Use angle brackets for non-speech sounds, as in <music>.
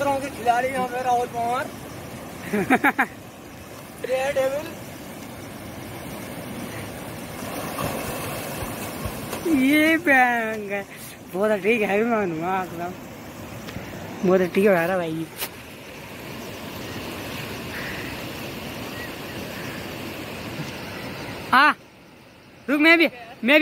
खतरों के खिलाड़ी यहाँ पे राहुल पवार <laughs> ये बैंग है। बहुत ठीक है मैं मानूँगा एकदम बहुत ठीक हो रहा भाई। हाँ रुक मैं भी मैं भी